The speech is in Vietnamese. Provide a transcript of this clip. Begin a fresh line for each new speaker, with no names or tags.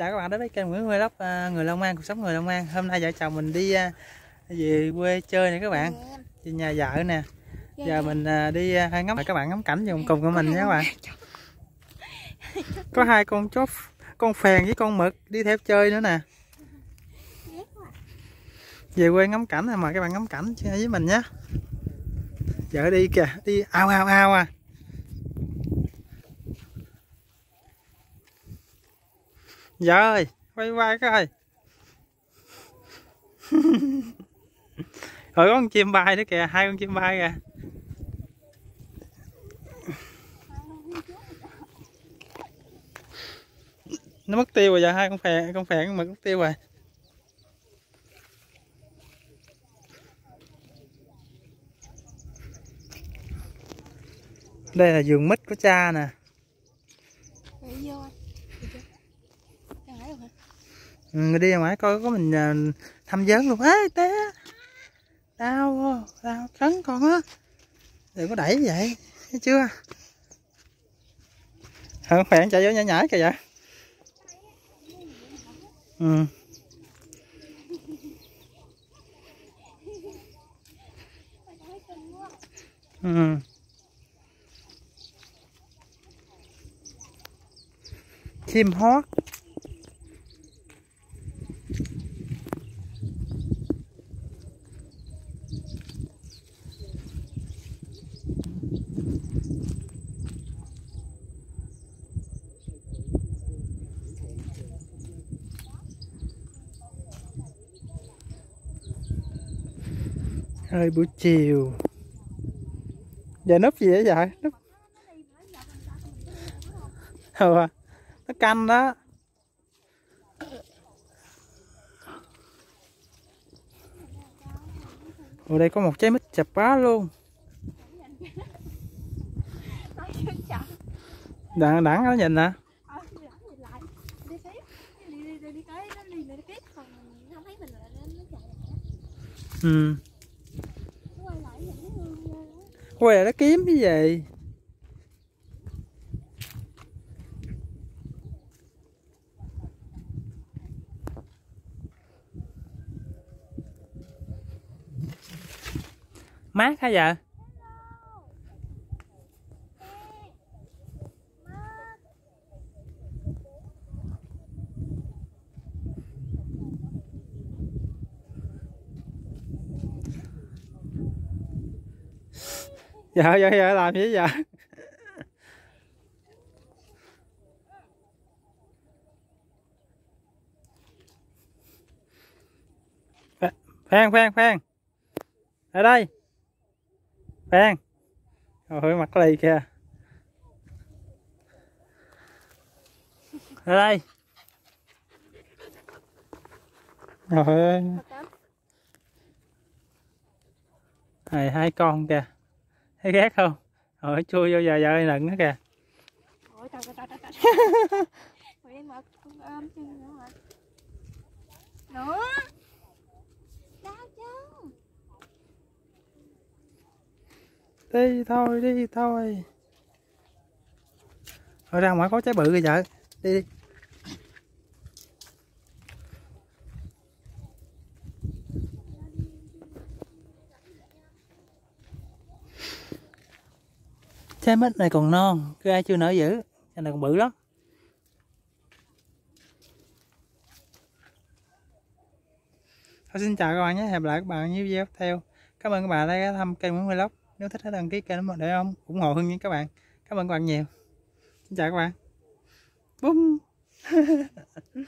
chào các bạn đến với kênh Nguyễn Vlog à, người Long An cuộc sống người Long An. Hôm nay vợ chồng mình đi à, về quê chơi nè các bạn. Về nhà vợ nè. Giờ mình à, đi à, ngắm các bạn ngắm cảnh cùng cùng của mình nha các bạn. Có hai con chó con phèn với con mực đi theo chơi nữa nè. Về quê ngắm cảnh mời các bạn ngắm cảnh với mình nhé. Vợ đi kìa đi ao ao ao à Dạ ơi, quay quay coi. Rồi có con chim bay nữa kìa, hai con chim bay kìa. Nó mất tiêu rồi giờ hai con phèn, con phèn con mực mất tiêu rồi. Đây là vườn mít của cha nè người đi ra ngoài coi có mình à, thăm vấn luôn. Ê, té. Đau đau cắn con á. Đừng có đẩy vậy, thấy chưa? Không khỏe chạy vô nhảy nhảy kìa vậy. Ừ. Ừ. Chim hót. Hơi buổi chiều. Giờ núp gì vậy vậy? Núp. Ừ nó canh đó. Ở đây có một trái mít chập bá luôn. Đặng đặng nó nhìn nè. Ừ què nó kiếm cái gì? Mát hả vợ? Dạ dạ dạ làm gì vậy? Phan phan phan. Ở đây. Phan. Ôi mặt lì kìa. Ở đây. Rồi này hai con kìa thấy ghét không? Rồi chui vô giờ giờ nựng nó kìa.
Ôi trời trời trời trời Mày em mở con ôm chân nữa hả? Nữa. Đau chân.
Đi thôi đi thôi. Rồi ra ngoài có trái bự kìa vợ. Đi đi trái mít này còn non gai chưa nở dữ, cái này còn bự lắm. Thôi, xin chào các bạn nhé, hẹn lại các bạn như video tiếp theo. Cảm ơn các bạn đã ghé thăm kênh Nguyễn Vlog. Nếu thích hãy đăng ký kênh để ông ủng hộ hơn nha các bạn. Cảm ơn các bạn nhiều. Xin chào các bạn. Bum.